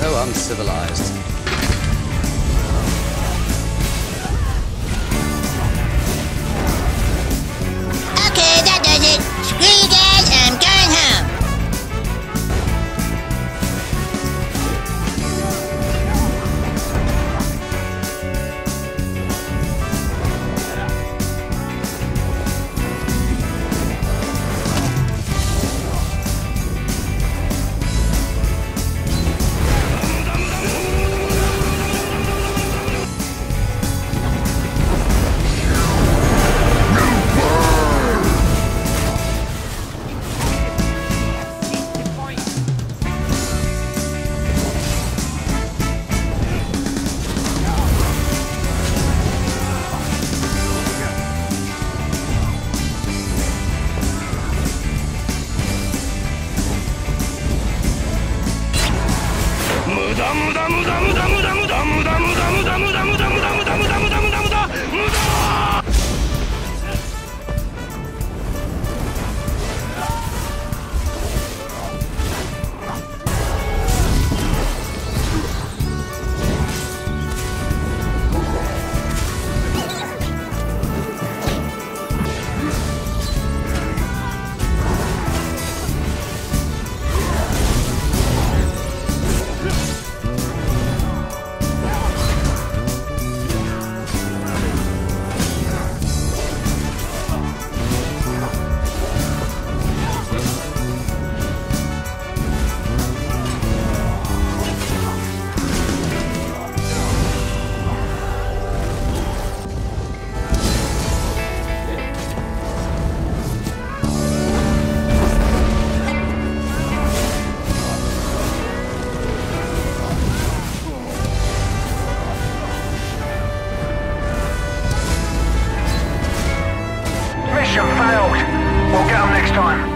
So uncivilized. time.